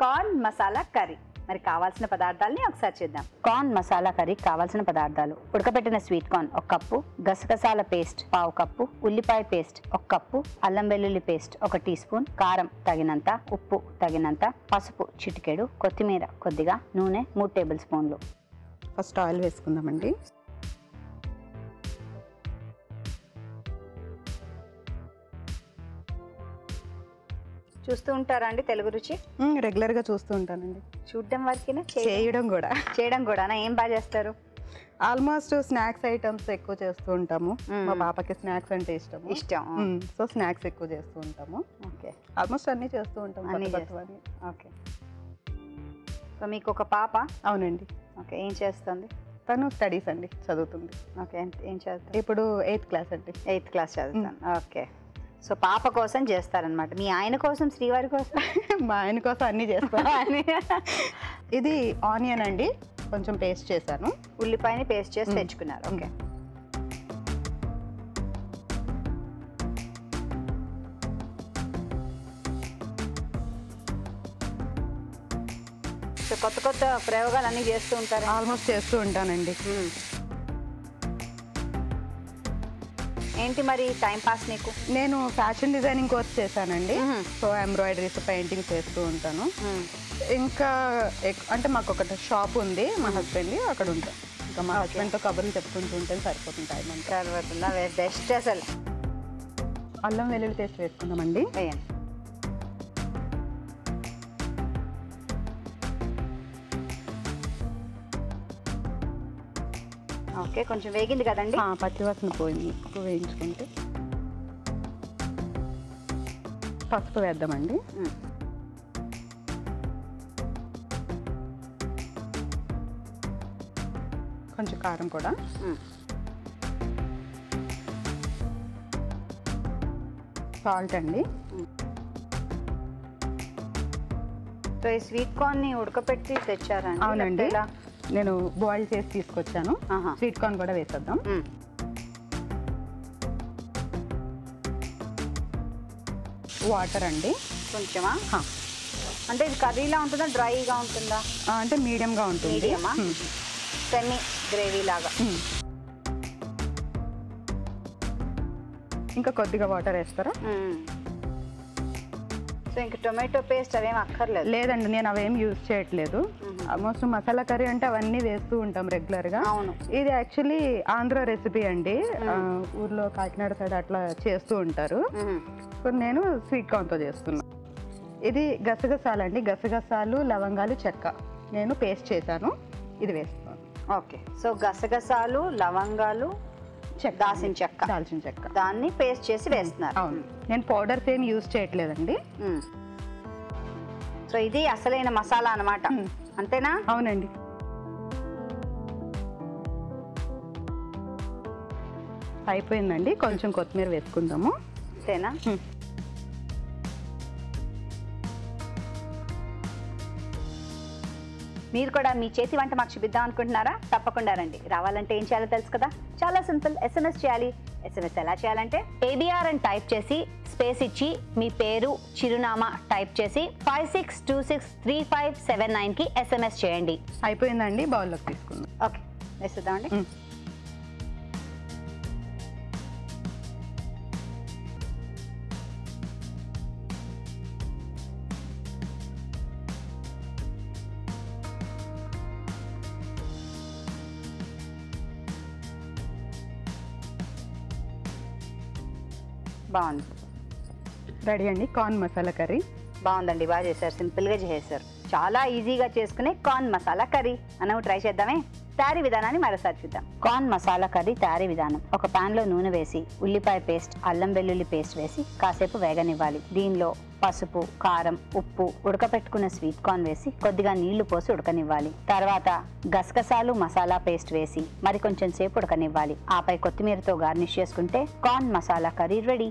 Corn masala curry. మరి కావాల్సిన పదార్థాలని ఒకసారి చేద్దాం. కార్న్ మసాలా కర్రీ కావాల్సిన పదార్థాలు. ఉడకబెట్టిన స్వీట్ కార్న్ ఒక కప్పు గసగసాల పేస్ట్ పావు కప్పు ఉల్లిపాయ పేస్ట్ ఒక కప్పు అల్లం వెల్లుల్లి పేస్ట్ ఒక టీ స్పూన్ కారం తగినంత ఉప్పు తగినంత పసుపు చిటికెడు కొత్తిమీర కొద్దిగా నూనె మూడు టేబుల్ స్పూన్లు. ఫస్ట్ ఆయిల్ వేసుకుందామండి. చూస్తూ ఉంటారా అండి తెలుగు రుచి? రెగ్యులర్గా చూస్తూ ఉంటానండి. చూడడం వరకేనా? చేయడం కూడా. చేయడం కూడా. ఏం బాగా చేస్తారు? ఆల్మోస్ట్ స్నాక్స్ ఐటమ్స్ ఎక్కువ చేస్తూ ఉంటాము. మా పాపకి స్నాక్స్ అంటే ఇష్టము. ఇష్టం. సో స్నాక్స్ ఎక్కువ చేస్తూ ఉంటాము. ఓకే. ఆల్మోస్ట్ అన్ని చేస్తూ ఉంటాం అన్నీ. ఓకే. సో మీకు ఒక పాప? అవునండి. ఓకే ఏం చేస్తుంది? తను స్టడీస్ అండి చదువుతుంది. ఓకే ఏం- ఏం చదువుతుంది ఇప్పుడు ఎయిత్ క్లాస్ అండి. ఎయిత్ క్లాస్ చదువుతాను ఓకే. సో పాప కోసం చేస్తారనమాట మీ ఆయన కోసం శ్రీవారి కోసం? మా ఆయన కోసం అన్ని చేస్తాను ఇది ఆనియన్ అండి. కొంచెం పేస్ట్ చేశాను. ఉల్లిపాయని పేస్ట్ చేసి తెచ్చుకున్నారు. ఓకే. సో కొత్త కొత్త ప్రయోగాలు అన్నీ చేస్తూ ఉంటారు? ఆల్మోస్ట్ చేస్తూ ఉంటానండి. ఏంటి మరి టైం పాస్ నీకు? నేను ఫ్యాషన్ డిజైనింగ్ కోర్స్ చేశానండి. సో ఎంబ్రాయిడరీస్ పెయింటింగ్ చేస్తూ ఉంటాను. ఇంకా అంటే మాకు ఒకటి షాప్ ఉంది మా హస్బెండ్ అక్కడ ఉంటాం. ఇంకా మా హస్బెండ్తో కబుర్లు చెప్పుకుంటూ ఉంటే సరిపోతుంది టైం సరిపోతుందా? బెస్ట్ అసలు. అల్లం వెల్లుల్లి పేస్ట్ వేసుకుందామండి. వేయండి. ఓకే కొంచెం వేగింది కదండి ఆ, పచ్చివాసన పోయింది ఎక్కువ వేయించుకుంటే పసుపు వేద్దామండి. కొంచెం కారం కూడా. సాల్ట్ అండి సో ఈ స్వీట్ కార్న్ని ఉడకపెట్టి తెచ్చారా? అవునండి? నేను బాయిల్ చేసి తీసుకొచ్చాను. స్వీట్ కార్న్ కూడా వేసేద్దాం. వాటర్ అండి కొంచెమా. అంటే ఇది కర్రీలా ఉంటుందా డ్రైగా ఉంటుందా అంటే మీడియంగా ఉంటుంది. సెమీ గ్రేవీ లాగా. ఇంకా కొద్దిగా వాటర్ వేస్తారా. సో ఇంకా టొమాటో పేస్ట్ అవేం అక్కర్లేదు లేదండి నేను అవేం యూజ్ చేయట్లేదు. ఆల్మోస్ట్ మసాలా కర్రీ అంటే అవన్నీ వేస్తూ ఉంటాం రెగ్యులర్గా అవును. ఇది యాక్చువల్లీ ఆంధ్ర రెసిపీ అండి. ఊర్లో కాకినాడ సైడ్ అట్లా చేస్తూ ఉంటారు. సో నేను స్వీట్ కార్న్తో చేస్తున్నా. ఇది గసగసాలు అండి. గసగసాలు లవంగాలు చెక్క. నేను పేస్ట్ చేశాను. ఇది వేస్తాను ఓకే. సో గసగసాలు లవంగాలు చెక్క. దాల్చిన చెక్క. దాల్చిన చెక్క. దాన్ని పేస్ట్ చేసి వేస్తున్నారు. అవును. నేను పౌడర్స్ ఏం యూజ్ చేయట్లేదండి. సో ఇది అసలైన మసాలా అన్నమాట. మ్మ్. అంతేనా? అవునండి. అయిపోయిందండి. కొంచెం కొత్తిమీర వేసుకుందాము. అంతేనా? మీరు కూడా మీ చేతి వంట మాకు చూపిద్దాం అనుకుంటున్నారా? తప్పకుండా రండి. రావాలంటే ఏం చేయాలో తెలుసు కదా? చాలా సింపుల్. ఎస్ఎంఎస్ చేయాలి. ఎస్ఎంఎస్ ఎలా చేయాలంటే ఏబిఆర్ అని టైప్ చేసి స్పేస్ ఇచ్చి మీ పేరు చిరునామా టైప్ చేసి five six two six three five seven నైన్కి ఎస్ఎంఎస్ చేయండి. అయిపోయిందండి. బౌల్లోకి తీసుకుందాం. ఓకే. వేస్తుందామండి బాగుంది. రెడీ అండి? Corn masala curry? బాగుందండి. బాగా చేశారు. సింపుల్గా చేసేసారు చాలా ఈజీగా చేసుకునే కార్న్ మసాలా కర్రీ మనం ట్రై చేద్దామే. తయారీ విధానాన్ని మరోసారి చూద్దాం. కార్న్ మసాలా కర్రీ తయారీ విధానం. ఒక పాన్లో నూనె వేసి ఉల్లిపాయ పేస్ట్ అల్లం వెల్లుల్లి పేస్ట్ వేసి కాసేపు వేగనివ్వాలి. దీనిలో పసుపు కారం ఉప్పు ఉడకపెట్టుకున్న స్వీట్ కార్న్ వేసి కొద్దిగా నీళ్ళు పోసి ఉడకనివ్వాలి. తర్వాత గసగసాలు మసాలా పేస్ట్ వేసి మరి కొంచెం సేపు ఉడకనివ్వాలి. ఆపై కొత్తిమీరతో గార్నిష్ చేసుకుంటే కార్న్ మసాలా కర్రీ రెడీ